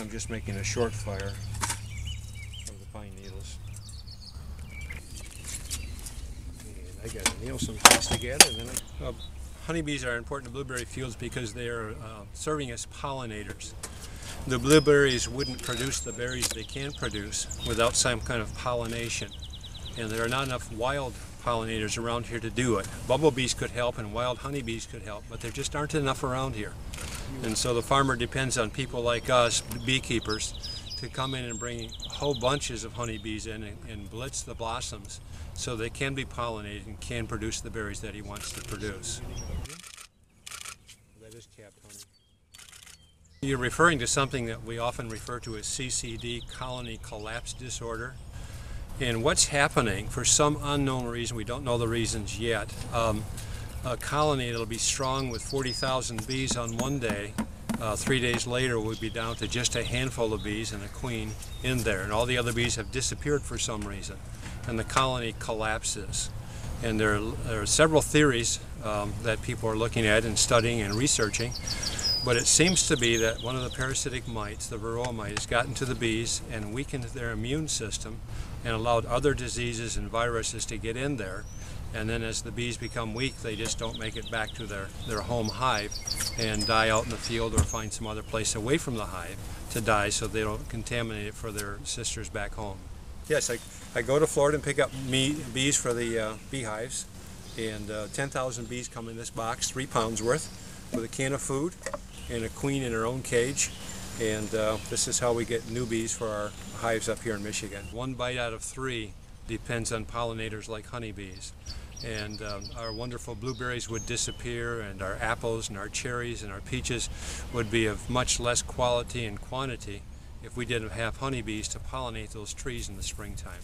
I'm just making a short fire of the pine needles. And I gotta nail some things together. Then I, honeybees are important to blueberry fields because they are uh, serving as pollinators. The blueberries wouldn't produce the berries they can produce without some kind of pollination. And there are not enough wild pollinators around here to do it. Bumblebees could help and wild honeybees could help, but there just aren't enough around here. And so the farmer depends on people like us, beekeepers, to come in and bring whole bunches of honeybees in and, and blitz the blossoms so they can be pollinated and can produce the berries that he wants to produce. That is capped honey. You're referring to something that we often refer to as CCD, colony collapse disorder. And what's happening, for some unknown reason, we don't know the reasons yet, um, a colony that'll be strong with 40,000 bees on one day, uh, three days later we'll be down to just a handful of bees and a queen in there. And all the other bees have disappeared for some reason. And the colony collapses. And there are, there are several theories um, that people are looking at and studying and researching. But it seems to be that one of the parasitic mites, the varroa mite, has gotten to the bees and weakened their immune system and allowed other diseases and viruses to get in there. And then as the bees become weak, they just don't make it back to their, their home hive and die out in the field or find some other place away from the hive to die so they don't contaminate it for their sisters back home. Yes, I, I go to Florida and pick up me, bees for the uh, beehives. And uh, 10,000 bees come in this box, three pounds worth, with a can of food and a queen in her own cage. And uh, this is how we get new bees for our hives up here in Michigan. One bite out of three depends on pollinators like honeybees. And um, our wonderful blueberries would disappear, and our apples and our cherries and our peaches would be of much less quality and quantity if we didn't have honeybees to pollinate those trees in the springtime.